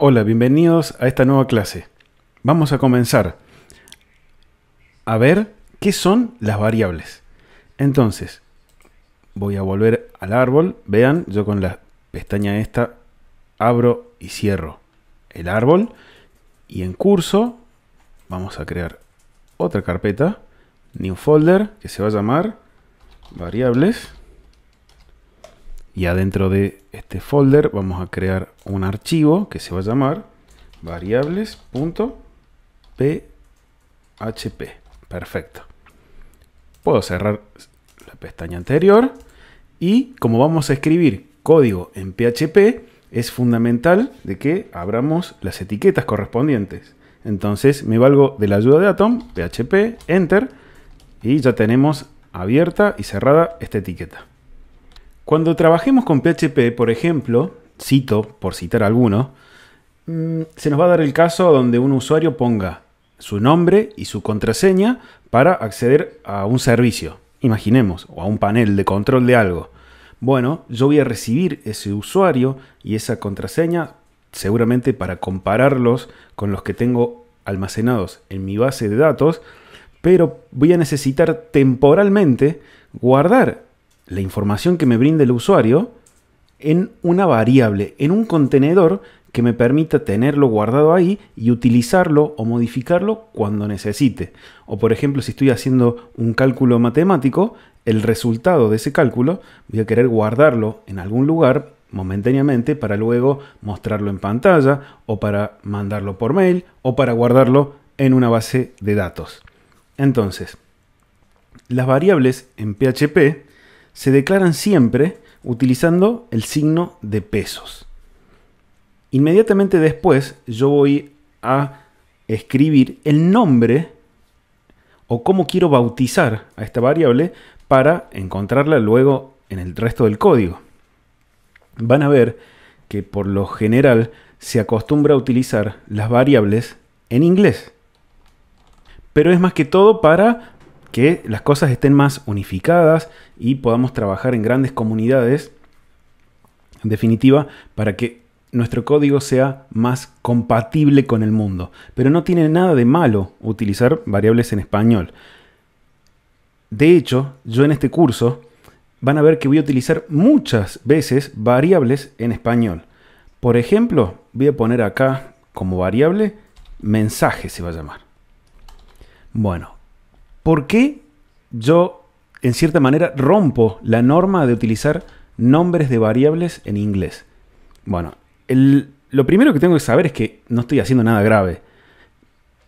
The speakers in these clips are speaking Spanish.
Hola, bienvenidos a esta nueva clase. Vamos a comenzar a ver qué son las variables. Entonces, voy a volver al árbol. Vean, yo con la pestaña esta abro y cierro el árbol. Y en curso vamos a crear otra carpeta, new folder, que se va a llamar variables. Y adentro de este folder vamos a crear un archivo que se va a llamar variables.php. Perfecto. Puedo cerrar la pestaña anterior y como vamos a escribir código en PHP, es fundamental de que abramos las etiquetas correspondientes. Entonces me valgo de la ayuda de Atom, PHP, Enter, y ya tenemos abierta y cerrada esta etiqueta. Cuando trabajemos con PHP, por ejemplo, cito por citar alguno, mm, se nos va a dar el caso donde un usuario ponga su nombre y su contraseña para acceder a un servicio, imaginemos, o a un panel de control de algo. Bueno, yo voy a recibir ese usuario y esa contraseña seguramente para compararlos con los que tengo almacenados en mi base de datos, pero voy a necesitar temporalmente guardar la información que me brinda el usuario en una variable, en un contenedor que me permita tenerlo guardado ahí y utilizarlo o modificarlo cuando necesite. O por ejemplo, si estoy haciendo un cálculo matemático, el resultado de ese cálculo voy a querer guardarlo en algún lugar momentáneamente para luego mostrarlo en pantalla o para mandarlo por mail o para guardarlo en una base de datos. Entonces, las variables en PHP se declaran siempre utilizando el signo de pesos. Inmediatamente después yo voy a escribir el nombre o cómo quiero bautizar a esta variable para encontrarla luego en el resto del código. Van a ver que por lo general se acostumbra a utilizar las variables en inglés. Pero es más que todo para que las cosas estén más unificadas y podamos trabajar en grandes comunidades, en definitiva, para que nuestro código sea más compatible con el mundo. Pero no tiene nada de malo utilizar variables en español. De hecho, yo en este curso van a ver que voy a utilizar muchas veces variables en español. Por ejemplo, voy a poner acá como variable mensaje se va a llamar. Bueno, ¿Por qué yo, en cierta manera, rompo la norma de utilizar nombres de variables en inglés? Bueno, lo primero que tengo que saber es que no estoy haciendo nada grave.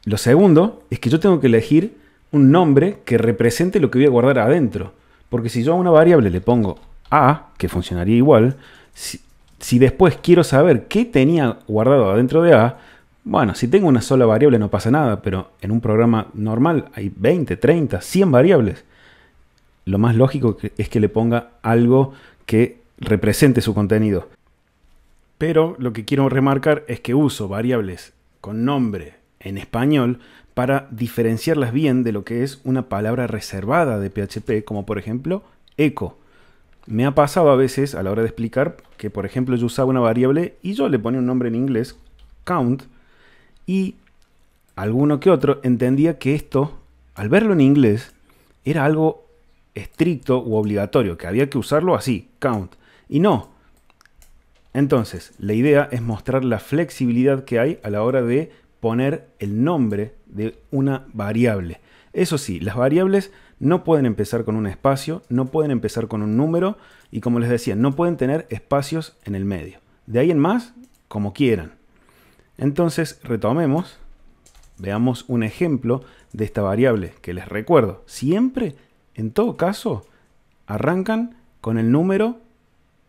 Lo segundo es que yo tengo que elegir un nombre que represente lo que voy a guardar adentro. Porque si yo a una variable le pongo A, que funcionaría igual, si, si después quiero saber qué tenía guardado adentro de A, bueno, si tengo una sola variable no pasa nada, pero en un programa normal hay 20, 30, 100 variables. Lo más lógico es que le ponga algo que represente su contenido. Pero lo que quiero remarcar es que uso variables con nombre en español para diferenciarlas bien de lo que es una palabra reservada de PHP, como por ejemplo echo. Me ha pasado a veces a la hora de explicar que, por ejemplo, yo usaba una variable y yo le ponía un nombre en inglés, count, y alguno que otro entendía que esto, al verlo en inglés, era algo estricto u obligatorio, que había que usarlo así, count. Y no. Entonces, la idea es mostrar la flexibilidad que hay a la hora de poner el nombre de una variable. Eso sí, las variables no pueden empezar con un espacio, no pueden empezar con un número y como les decía, no pueden tener espacios en el medio. De ahí en más, como quieran. Entonces, retomemos, veamos un ejemplo de esta variable que les recuerdo. Siempre, en todo caso, arrancan con el número,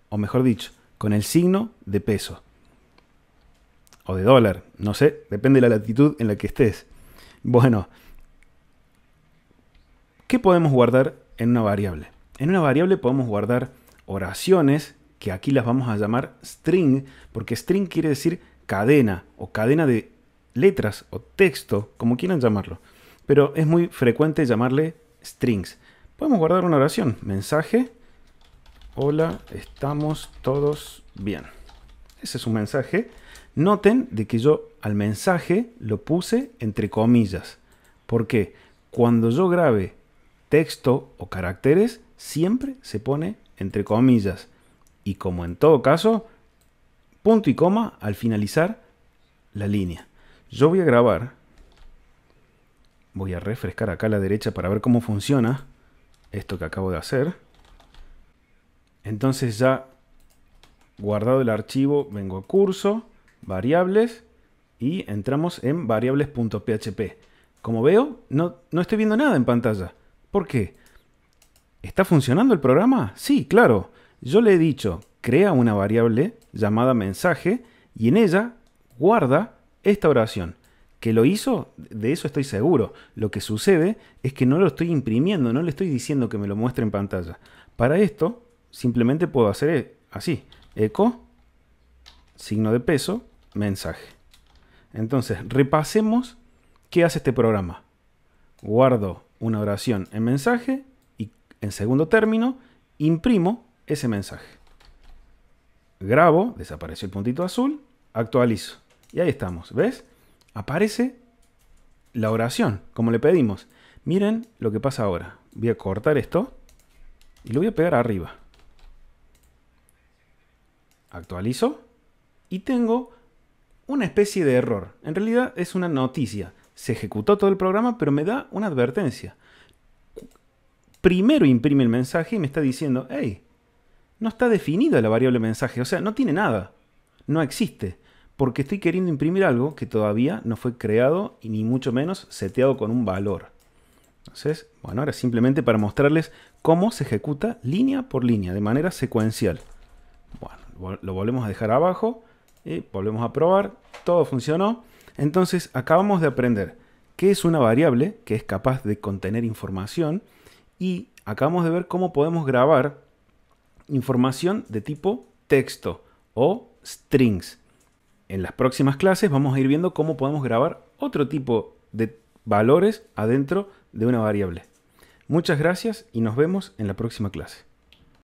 o mejor dicho, con el signo de peso. O de dólar, no sé, depende de la latitud en la que estés. Bueno, ¿qué podemos guardar en una variable? En una variable podemos guardar oraciones, que aquí las vamos a llamar string, porque string quiere decir cadena o cadena de letras o texto, como quieran llamarlo. Pero es muy frecuente llamarle strings. Podemos guardar una oración. Mensaje. Hola, estamos todos bien. Ese es un mensaje. Noten de que yo al mensaje lo puse entre comillas. porque Cuando yo grabe texto o caracteres, siempre se pone entre comillas. Y como en todo caso, punto y coma al finalizar la línea. Yo voy a grabar, voy a refrescar acá a la derecha para ver cómo funciona esto que acabo de hacer. Entonces ya guardado el archivo, vengo a curso, variables y entramos en variables.php. Como veo, no, no estoy viendo nada en pantalla. ¿Por qué? ¿Está funcionando el programa? Sí, claro. Yo le he dicho, crea una variable llamada mensaje y en ella guarda esta oración. Que lo hizo, de eso estoy seguro. Lo que sucede es que no lo estoy imprimiendo, no le estoy diciendo que me lo muestre en pantalla. Para esto, simplemente puedo hacer así. Eco, signo de peso, mensaje. Entonces, repasemos qué hace este programa. Guardo una oración en mensaje y en segundo término imprimo ese mensaje. Grabo, desapareció el puntito azul, actualizo. Y ahí estamos, ¿ves? Aparece la oración, como le pedimos. Miren lo que pasa ahora. Voy a cortar esto y lo voy a pegar arriba. Actualizo y tengo una especie de error. En realidad es una noticia. Se ejecutó todo el programa, pero me da una advertencia. Primero imprime el mensaje y me está diciendo, hey, no está definida la variable mensaje, o sea, no tiene nada, no existe, porque estoy queriendo imprimir algo que todavía no fue creado y ni mucho menos seteado con un valor. Entonces, bueno, ahora simplemente para mostrarles cómo se ejecuta línea por línea, de manera secuencial. Bueno, lo volvemos a dejar abajo y volvemos a probar, todo funcionó. Entonces, acabamos de aprender qué es una variable que es capaz de contener información y acabamos de ver cómo podemos grabar información de tipo texto o strings. En las próximas clases vamos a ir viendo cómo podemos grabar otro tipo de valores adentro de una variable. Muchas gracias y nos vemos en la próxima clase.